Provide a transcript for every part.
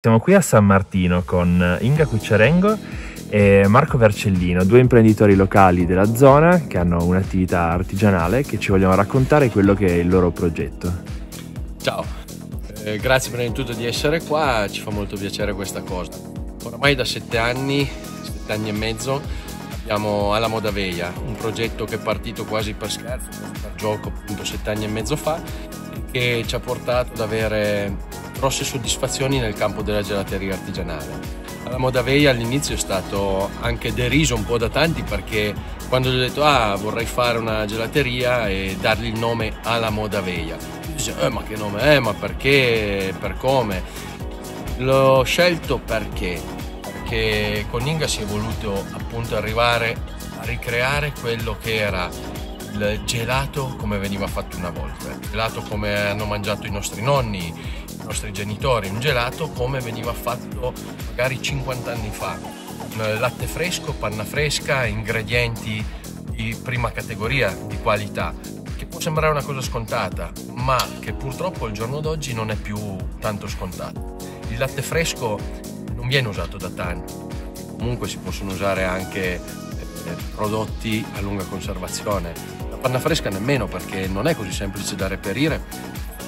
Siamo qui a San Martino con Inga Cucciarengo e Marco Vercellino, due imprenditori locali della zona che hanno un'attività artigianale che ci vogliono raccontare quello che è il loro progetto. Ciao, eh, grazie prima di tutto di essere qua, ci fa molto piacere questa cosa. Oramai da sette anni, sette anni e mezzo, abbiamo alla Moda Veia, un progetto che è partito quasi per scherzo, per gioco appunto sette anni e mezzo fa che ci ha portato ad avere grosse soddisfazioni nel campo della gelateria artigianale. Alla Moda Veia all'inizio è stato anche deriso un po' da tanti perché quando gli ho detto ah vorrei fare una gelateria e dargli il nome alla Moda Veia, dice eh, ma che nome è, ma perché, per come? L'ho scelto perché? Perché con Inga si è voluto appunto arrivare a ricreare quello che era il gelato come veniva fatto una volta, il gelato come hanno mangiato i nostri nonni, nostri genitori, un gelato come veniva fatto magari 50 anni fa, latte fresco, panna fresca, ingredienti di prima categoria, di qualità, che può sembrare una cosa scontata, ma che purtroppo al giorno d'oggi non è più tanto scontata. Il latte fresco non viene usato da tanti, comunque si possono usare anche eh, prodotti a lunga conservazione panna fresca nemmeno perché non è così semplice da reperire,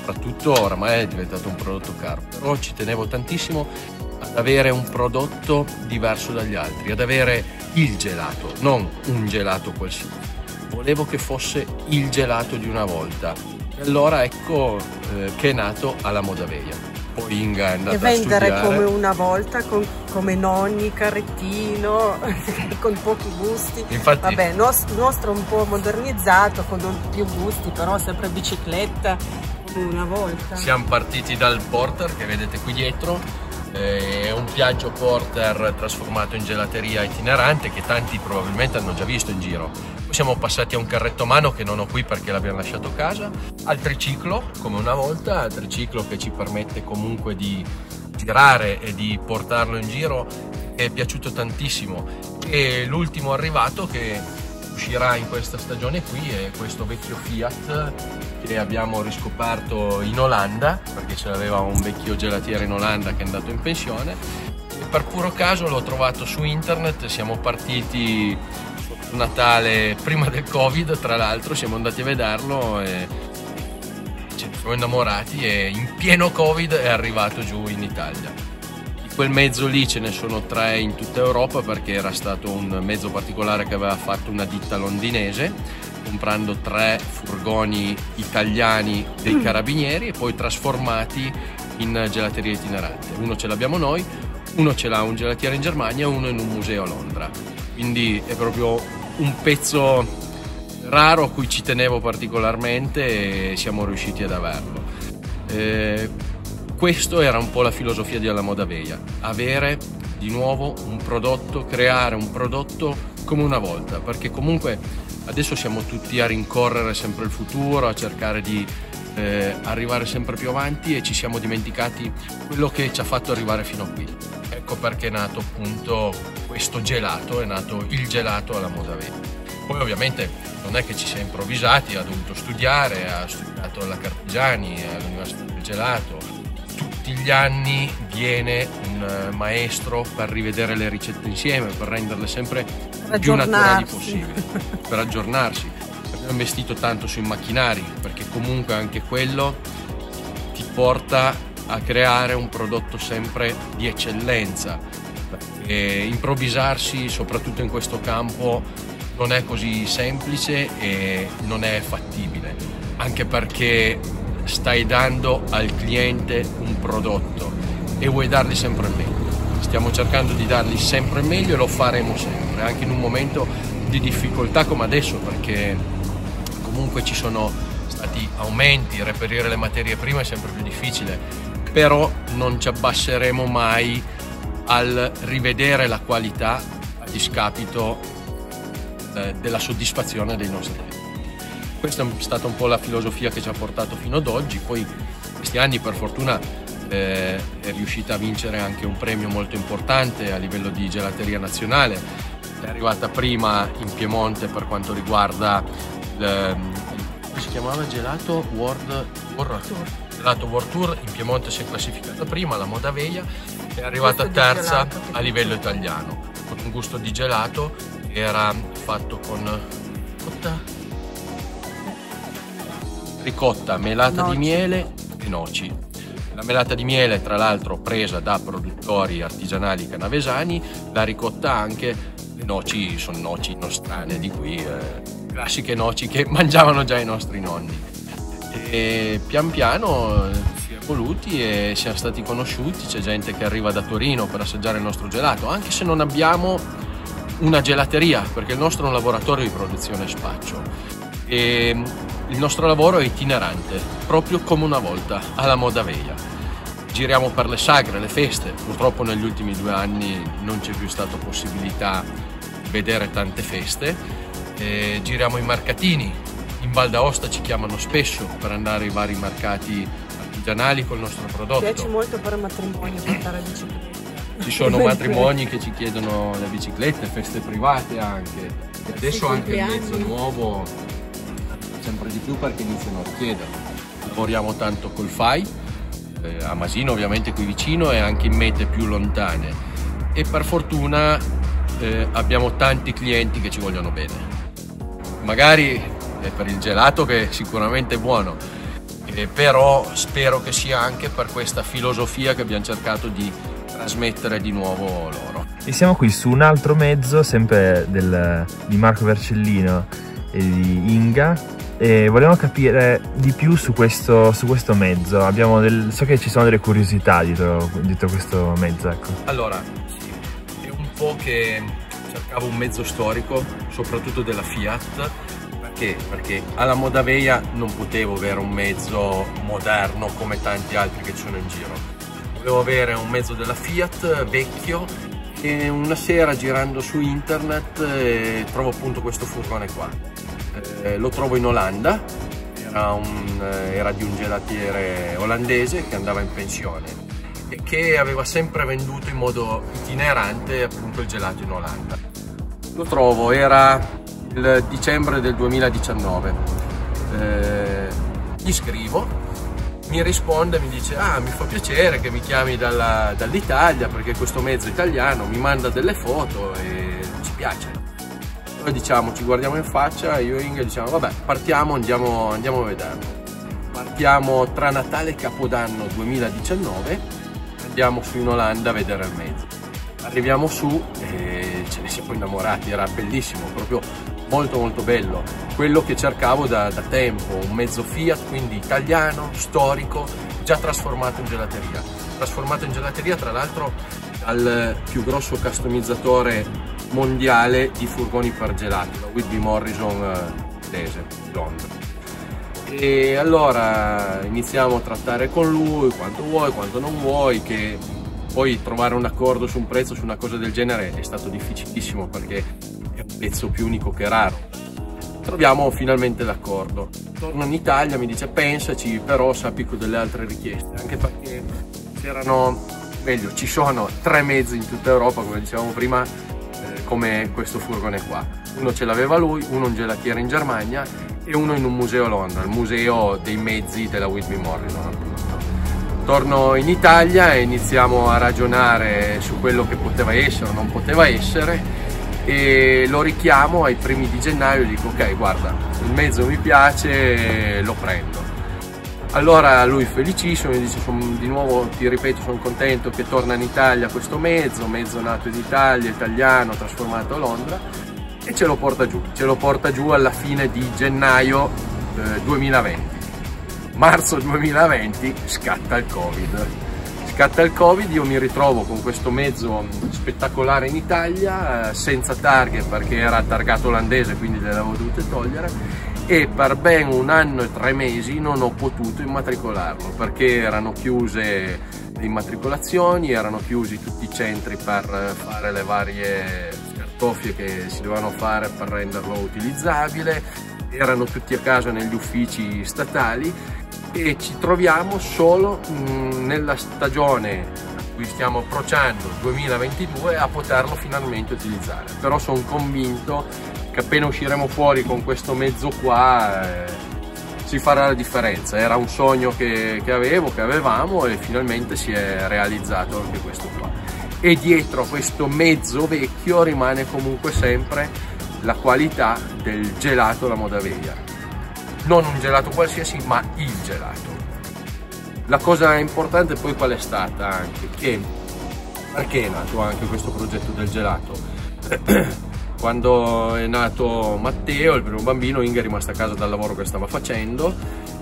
soprattutto oramai è diventato un prodotto caro, però ci tenevo tantissimo ad avere un prodotto diverso dagli altri, ad avere il gelato, non un gelato qualsiasi. Volevo che fosse il gelato di una volta. E allora ecco eh, che è nato alla Moda Veia poi Inga è andata e vendere a studiare. come una volta con, come nonni, carrettino con pochi gusti Infatti, vabbè nostro, nostro un po' modernizzato con più gusti però sempre bicicletta una volta. Siamo partiti dal porter che vedete qui dietro. Eh, è un Piaggio Porter trasformato in gelateria itinerante che tanti probabilmente hanno già visto in giro. Poi siamo passati a un carretto mano che non ho qui perché l'abbiamo lasciato a casa, al triciclo come una volta, al triciclo che ci permette comunque di girare e di portarlo in giro è piaciuto tantissimo. E l'ultimo arrivato che uscirà in questa stagione qui è questo vecchio Fiat che abbiamo riscoperto in Olanda perché ce l'aveva un vecchio gelatiere in Olanda che è andato in pensione. E per puro caso l'ho trovato su internet siamo partiti Natale prima del covid tra l'altro siamo andati a vederlo e ci siamo innamorati e in pieno covid è arrivato giù in Italia quel mezzo lì ce ne sono tre in tutta Europa perché era stato un mezzo particolare che aveva fatto una ditta londinese comprando tre furgoni italiani dei mm. carabinieri e poi trasformati in gelateria itinerante. Uno ce l'abbiamo noi, uno ce l'ha un gelatiere in Germania e uno in un museo a Londra. Quindi è proprio un pezzo raro a cui ci tenevo particolarmente e siamo riusciti ad averlo. Eh, questo era un po' la filosofia di Alla Moda Veia, avere di nuovo un prodotto, creare un prodotto come una volta, perché comunque adesso siamo tutti a rincorrere sempre il futuro, a cercare di eh, arrivare sempre più avanti e ci siamo dimenticati quello che ci ha fatto arrivare fino a qui. Ecco perché è nato appunto questo gelato, è nato il gelato alla Moda Veia. Poi ovviamente non è che ci si è improvvisati, ha dovuto studiare, ha studiato alla Carpigiani, all'Università del Gelato, tutti gli anni viene un eh, maestro per rivedere le ricette insieme, per renderle sempre più naturali possibile, per aggiornarsi. Abbiamo investito tanto sui macchinari perché comunque anche quello ti porta a creare un prodotto sempre di eccellenza. E improvvisarsi, soprattutto in questo campo, non è così semplice e non è fattibile, anche perché stai dando al cliente un prodotto e vuoi dargli sempre meglio. Stiamo cercando di dargli sempre meglio e lo faremo sempre, anche in un momento di difficoltà come adesso, perché comunque ci sono stati aumenti, reperire le materie prime è sempre più difficile, però non ci abbasseremo mai al rivedere la qualità a discapito eh, della soddisfazione dei nostri clienti. Questa è stata un po' la filosofia che ci ha portato fino ad oggi, poi questi anni per fortuna eh, è riuscita a vincere anche un premio molto importante a livello di gelateria nazionale, è arrivata prima in Piemonte per quanto riguarda il, come si chiamava? Gelato World, World Tour. Gelato World Tour, in Piemonte si è classificata prima, la Moda Veia è arrivata terza a livello italiano, con un gusto di gelato che era fatto con ricotta, ricotta melata noci. di miele e noci. La melata di miele, tra l'altro, presa da produttori artigianali canavesani, la ricotta anche, le noci sono noci nostrane di qui, eh, classiche noci che mangiavano già i nostri nonni. E pian piano si è evoluti e siamo stati conosciuti, c'è gente che arriva da Torino per assaggiare il nostro gelato, anche se non abbiamo una gelateria, perché il nostro è un laboratorio di produzione spaccio. E il nostro lavoro è itinerante, proprio come una volta, alla moda veia. Giriamo per le sagre, le feste, purtroppo negli ultimi due anni non c'è più stata possibilità di vedere tante feste. E giriamo i mercatini, in Val d'Aosta ci chiamano spesso per andare ai vari mercati artigianali col nostro prodotto. Mi piace molto per matrimoni portare la bicicletta. Ci sono matrimoni che ci chiedono le biciclette, feste private anche. Adesso anche il mezzo nuovo sempre di più perché iniziano a richiederlo. Lavoriamo tanto col FAI, eh, a Masino ovviamente qui vicino e anche in mete più lontane. E per fortuna eh, abbiamo tanti clienti che ci vogliono bene. Magari è per il gelato che sicuramente è buono, eh, però spero che sia anche per questa filosofia che abbiamo cercato di trasmettere di nuovo loro. E siamo qui su un altro mezzo, sempre del, di Marco Vercellino e di Inga, e vogliamo capire di più su questo, su questo mezzo. Del, so che ci sono delle curiosità dietro, dietro questo mezzo. Ecco. Allora, è un po' che cercavo un mezzo storico, soprattutto della Fiat, perché? Perché alla Modaveia non potevo avere un mezzo moderno come tanti altri che ci sono in giro. Volevo avere un mezzo della Fiat vecchio e una sera girando su internet eh, trovo appunto questo furgone qua eh, lo trovo in Olanda, era, un, eh, era di un gelatiere olandese che andava in pensione e che aveva sempre venduto in modo itinerante appunto il gelato in Olanda. Lo trovo, era il dicembre del 2019. Eh, gli scrivo, mi risponde e mi dice ah mi fa piacere che mi chiami dall'Italia perché questo mezzo italiano mi manda delle foto e ci piace noi diciamo, ci guardiamo in faccia, io e Inga diciamo vabbè partiamo, andiamo, andiamo a vederlo. Partiamo tra Natale e Capodanno 2019, andiamo su in Olanda a vedere il mezzo. Arriviamo su e ce ne siamo innamorati, era bellissimo, proprio molto molto bello. Quello che cercavo da, da tempo, un mezzo Fiat, quindi italiano, storico, già trasformato in gelateria. Trasformato in gelateria tra l'altro dal più grosso customizzatore mondiale di furgoni per gelati, la Whitby Morrison inglese eh, di Londra. E allora iniziamo a trattare con lui quanto vuoi, quanto non vuoi, che poi trovare un accordo su un prezzo su una cosa del genere è stato difficilissimo perché è un pezzo più unico che raro. Troviamo finalmente l'accordo. Torno in Italia, mi dice pensaci, però sappi con delle altre richieste, anche perché c'erano, meglio, ci sono tre mezzi in tutta Europa, come dicevamo prima, come questo furgone qua. Uno ce l'aveva lui, uno un gelatiere in Germania e uno in un museo a Londra, il museo dei mezzi della Whitby Morrison appunto. Torno in Italia e iniziamo a ragionare su quello che poteva essere o non poteva essere e lo richiamo ai primi di gennaio e dico ok guarda il mezzo mi piace lo prendo allora lui felicissimo mi dice di nuovo ti ripeto sono contento che torna in Italia questo mezzo, mezzo nato in Italia, italiano, trasformato a Londra e ce lo porta giù, ce lo porta giù alla fine di gennaio eh, 2020. Marzo 2020 scatta il Covid. Scatta il Covid, io mi ritrovo con questo mezzo spettacolare in Italia, eh, senza targhe perché era targato olandese quindi le avevo dovute togliere e per ben un anno e tre mesi non ho potuto immatricolarlo perché erano chiuse le immatricolazioni, erano chiusi tutti i centri per fare le varie scartoffie che si dovevano fare per renderlo utilizzabile, erano tutti a casa negli uffici statali e ci troviamo solo mm, nella stagione stiamo approcciando 2022 a poterlo finalmente utilizzare. Però sono convinto che appena usciremo fuori con questo mezzo qua eh, si farà la differenza. Era un sogno che, che avevo, che avevamo e finalmente si è realizzato anche questo qua. E dietro questo mezzo vecchio rimane comunque sempre la qualità del gelato alla Modaveglia. Non un gelato qualsiasi, ma il gelato. La cosa importante poi qual è stata anche? Che perché è nato anche questo progetto del gelato? Quando è nato Matteo, il primo bambino, Inga è rimasta a casa dal lavoro che stava facendo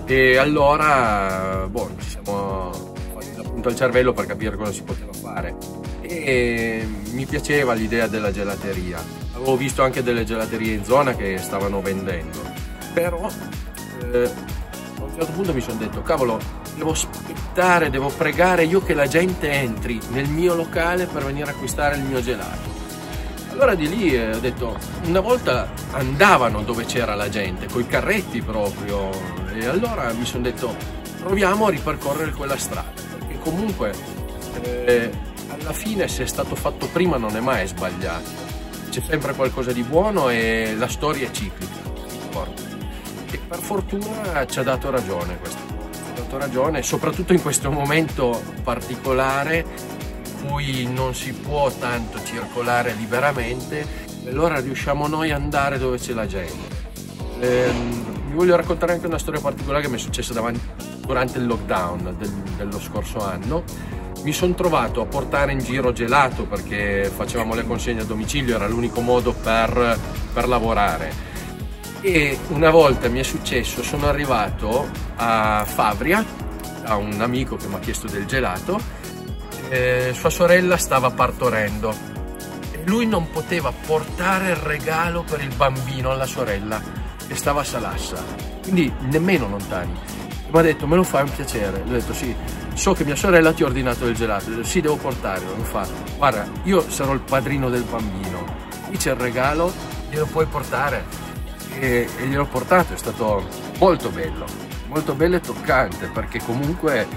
e allora boh, ci siamo fatti da punto al cervello per capire cosa si poteva fare. E mi piaceva l'idea della gelateria. Avevo visto anche delle gelaterie in zona che stavano vendendo, però eh, a un certo punto mi sono detto, cavolo, devo aspettare, devo pregare io che la gente entri nel mio locale per venire a acquistare il mio gelato allora di lì eh, ho detto, una volta andavano dove c'era la gente, coi carretti proprio, e allora mi sono detto, proviamo a ripercorrere quella strada, perché comunque eh, alla fine se è stato fatto prima non è mai sbagliato, c'è sempre qualcosa di buono e la storia è ciclica. E per fortuna ci ha dato ragione questo, ci ha dato ragione, soprattutto in questo momento particolare cui non si può tanto circolare liberamente, allora riusciamo noi ad andare dove c'è la gente. Eh, vi voglio raccontare anche una storia particolare che mi è successa davanti, durante il lockdown del, dello scorso anno. Mi sono trovato a portare in giro gelato perché facevamo le consegne a domicilio, era l'unico modo per, per lavorare. E una volta mi è successo, sono arrivato a Fabria, a un amico che mi ha chiesto del gelato eh, sua sorella stava partorendo. E lui non poteva portare il regalo per il bambino alla sorella. Che stava a Salassa, quindi nemmeno lontani. Mi ha detto, me lo fai un piacere? Gli ho detto sì, so che mia sorella ti ha ordinato il gelato, detto, sì devo portarlo, mi fa, guarda, io sarò il padrino del bambino, qui c'è il regalo, glielo puoi portare? E, e gliel'ho portato, è stato molto bello, molto bello e toccante perché comunque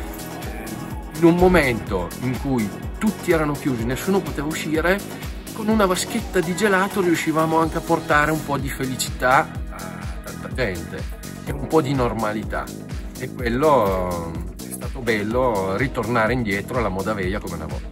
in un momento in cui tutti erano chiusi, nessuno poteva uscire, con una vaschetta di gelato riuscivamo anche a portare un po' di felicità a tanta gente e un po' di normalità. E quello è stato bello ritornare indietro alla moda veglia come una volta.